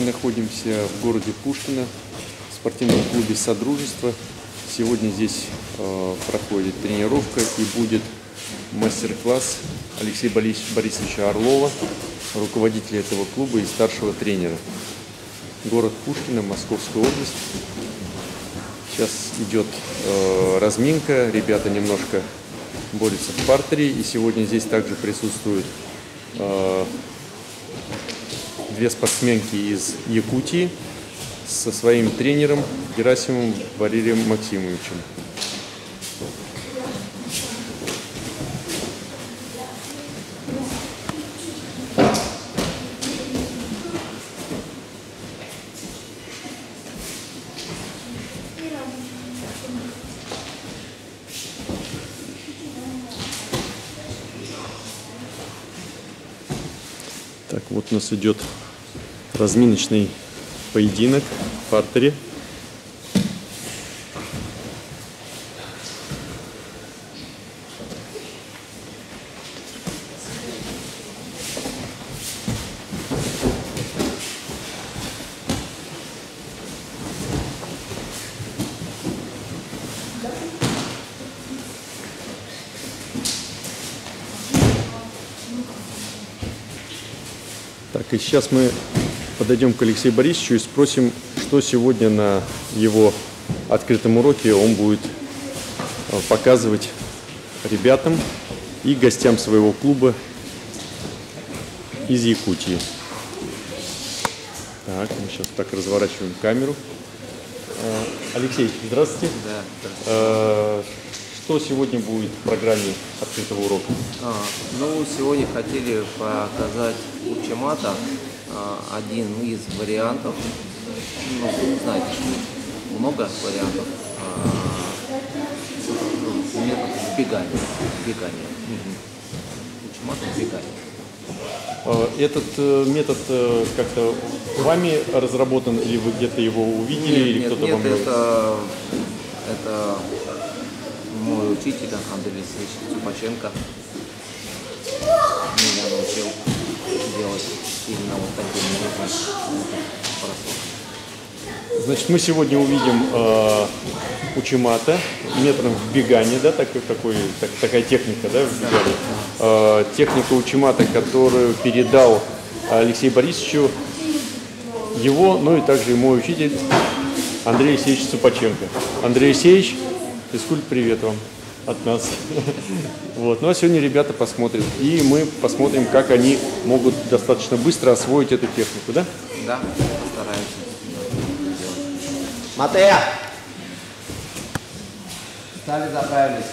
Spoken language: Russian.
находимся в городе Пушкино, в спортивном клубе «Содружество». Сегодня здесь э, проходит тренировка и будет мастер-класс Алексея Борис- Борисовича Орлова, руководителя этого клуба и старшего тренера. Город Пушкино, Московская область. Сейчас идет э, разминка, ребята немножко борются в партере. И сегодня здесь также присутствуют э, две спортсменки из Якутии со своим тренером Герасимом Валерием Максимовичем. Так, вот у нас идет разминочный поединок в партере. Так, и сейчас мы подойдем к Алексею Борисовичу и спросим, что сегодня на его открытом уроке он будет э, показывать ребятам и гостям своего клуба из Якутии. Так, мы сейчас так разворачиваем камеру. Э, Алексей, здравствуйте. Да. Э, Что сегодня будет в программе открытого урока? А, ну, сегодня хотели показать учимата один из вариантов. Ну, знаете, что много вариантов а, ну, метод сбегания. сбегания. Учимата сбегания. Э, Этот э, метод э, как-то вами разработан, или вы где-то его увидели, или нет, кто-то нет, вам его- это, это мой учитель Андрей Алексеевич Цупаченко Значит, мы сегодня увидим э, учимата метром вбегания, да, такой, такой, так- такая техника, да, вбегания. Э, техника учимата, которую передал Алексей Борисовичу его, ну и также мой учитель Андрей Алексеевич Цупаченко. Андрей Алексеевич, физкульт, привет вам от нас. Вот. Ну а сегодня ребята посмотрят, и мы посмотрим, как они могут достаточно быстро освоить эту технику, да? Да, постараемся. Матея! Стали, заправились.